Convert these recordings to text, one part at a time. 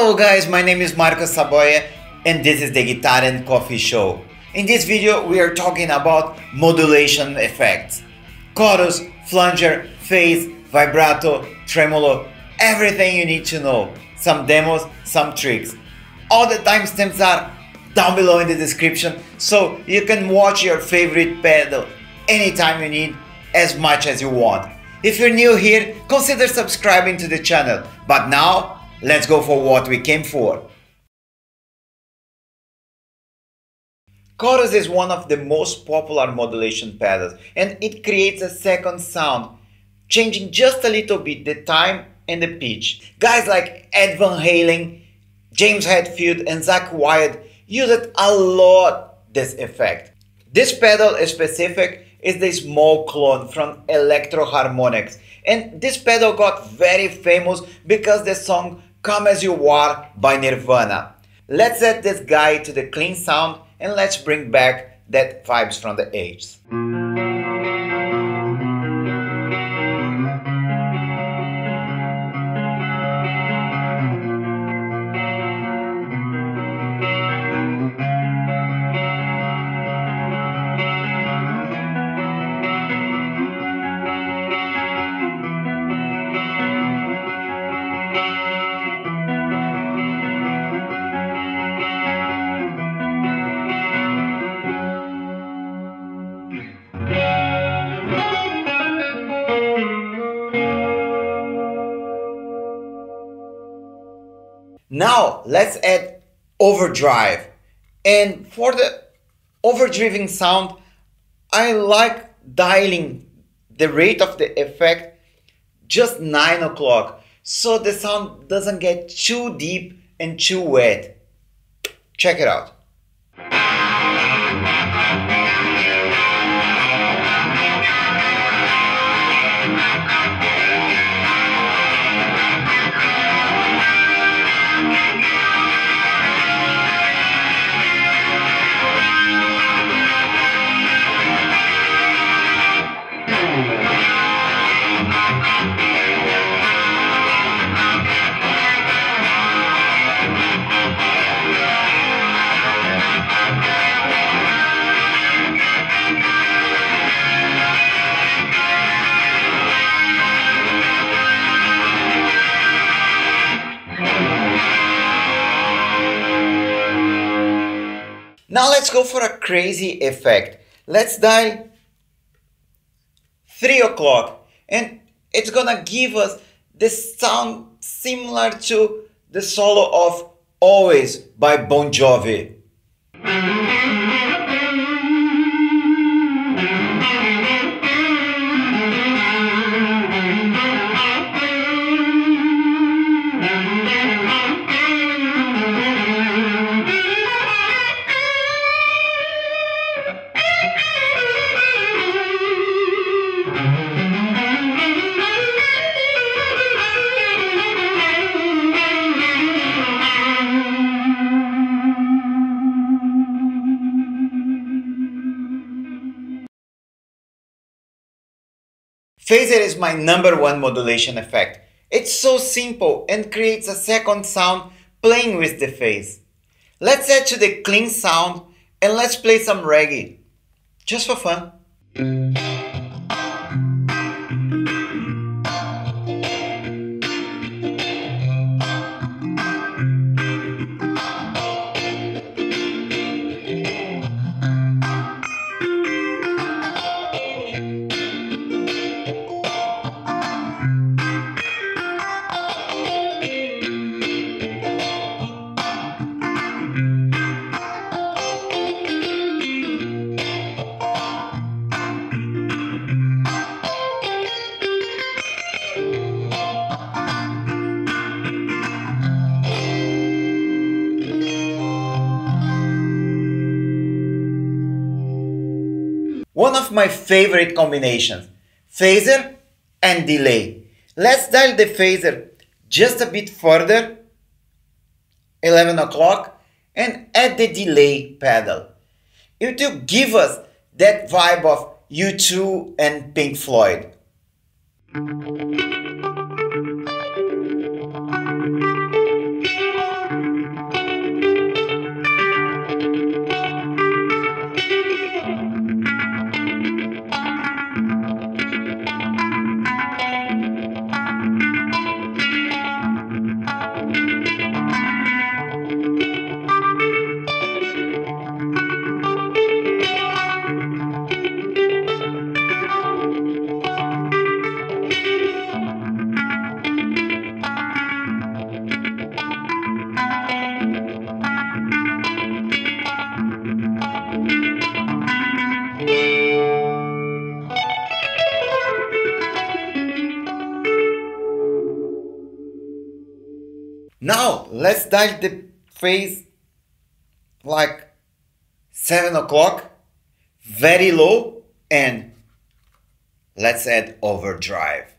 Hello guys, my name is Marcos Saboya and this is the Guitar and Coffee Show. In this video we are talking about modulation effects. Chorus, flanger, phase, vibrato, tremolo, everything you need to know. Some demos, some tricks. All the timestamps are down below in the description so you can watch your favorite pedal anytime you need as much as you want. If you're new here, consider subscribing to the channel. But now Let's go for what we came for. Chorus is one of the most popular modulation pedals and it creates a second sound, changing just a little bit the time and the pitch. Guys like Ed Van Halen, James Hetfield and Zakk Wylde use it a lot this effect. This pedal is specific is the small clone from Electro Harmonix and this pedal got very famous because the song Come As You Are by Nirvana. Let's add this guy to the clean sound and let's bring back that vibes from the 80s. Now let's add overdrive. And for the overdriven sound, I like dialing the rate of the effect just 9 o'clock so the sound doesn't get too deep and too wet. Check it out. Let's go for a crazy effect. Let's dial 3 o'clock and it's gonna give us this sound similar to the solo of Always by Bon Jovi. Phaser is my number one modulation effect. It's so simple and creates a second sound playing with the phase. Let's add to the clean sound and let's play some reggae. Just for fun. One of my favorite combinations, phaser and delay. Let's dial the phaser just a bit further, 11 o'clock, and add the delay pedal. It will give us that vibe of U2 and Pink Floyd. Let's dial the phase like 7 o'clock, very low, and let's add overdrive.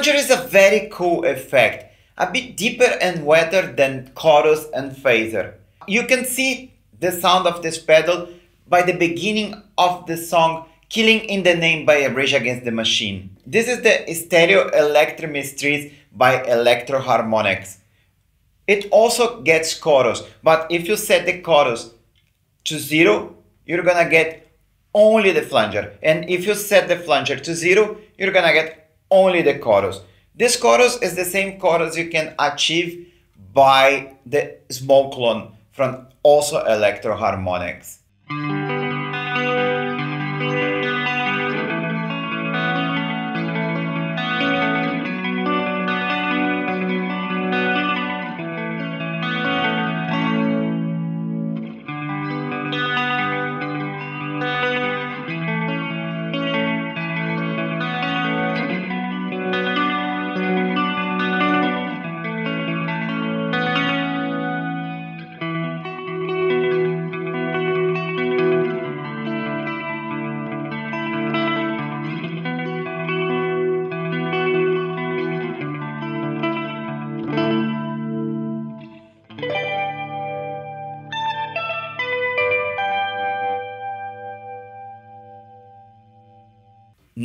Flanger is a very cool effect, a bit deeper and wetter than chorus and phaser. You can see the sound of this pedal by the beginning of the song Killing in the Name by Rage Against the Machine. This is the stereo Electric Mistress by Electro-Harmonix. It also gets chorus, but if you set the chorus to zero, you're gonna get only the flanger. And if you set the flanger to zero, you're gonna get only the chorus. This chorus is the same chorus you can achieve by the small clone from also Electro-Harmonix.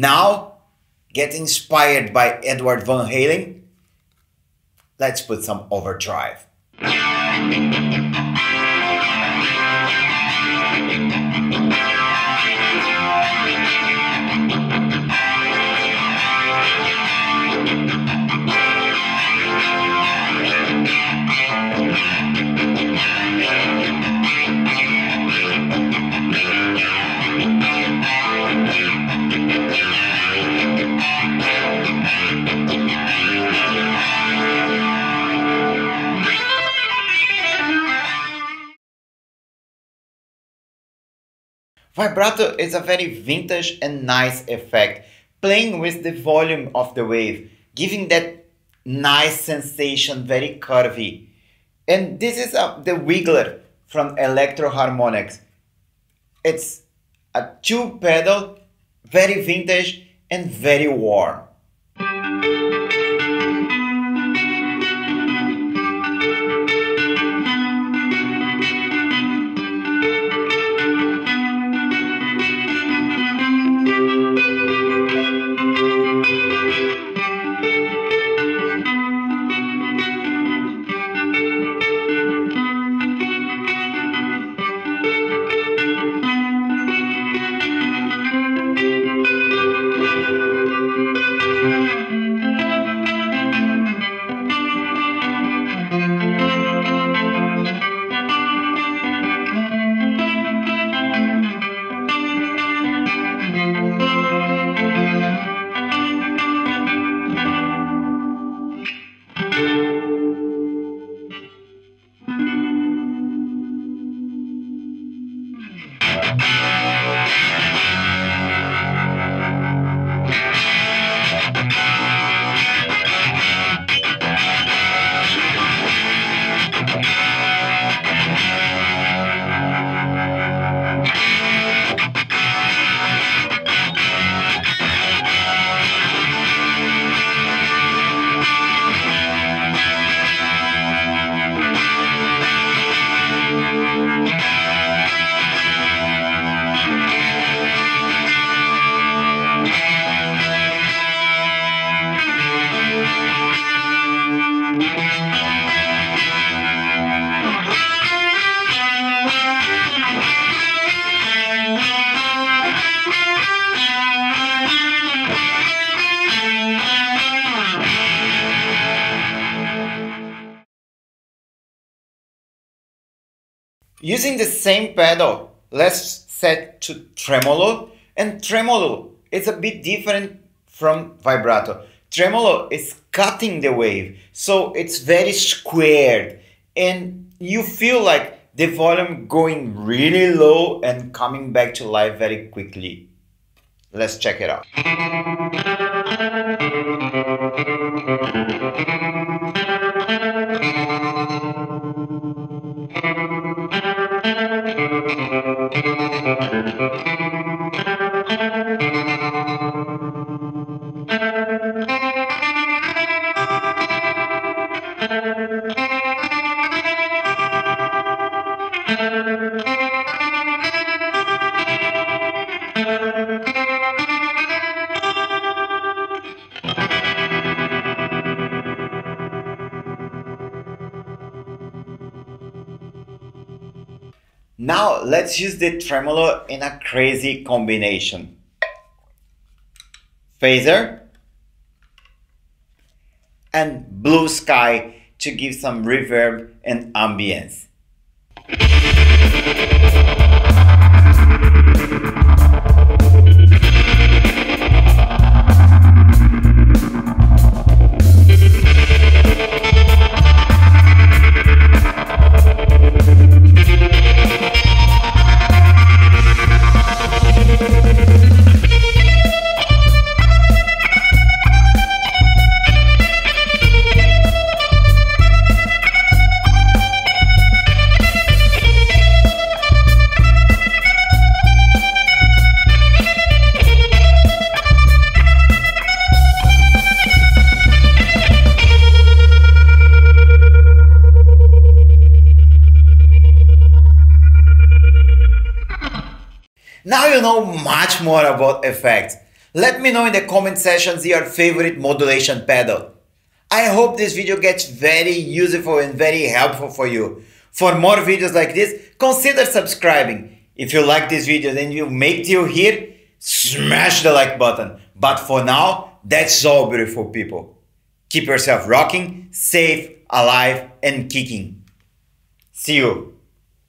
Now, get inspired by Edward Van Halen. Let's put some overdrive. Vibrato is a very vintage and nice effect, playing with the volume of the wave, giving that nice sensation, very curvy. And this is a, the Wiggler from Electro-Harmonix. It's a two pedal, very vintage and very warm. Using the same pedal, let's set to tremolo. And tremolo is a bit different from vibrato. Tremolo is cutting the wave, so it's very squared. And you feel like the volume going really low and coming back to life very quickly. Let's check it out. Let's use the tremolo in a crazy combination. Phaser and blue sky to give some reverb and ambience. Much more about effects. Let me know in the comment sections your favorite modulation pedal. I hope this video gets very useful and very helpful for you. For more videos like this, consider subscribing. If you like this video and you make till here, smash the like button. But for now, that's all beautiful people. Keep yourself rocking, safe, alive and kicking. See you.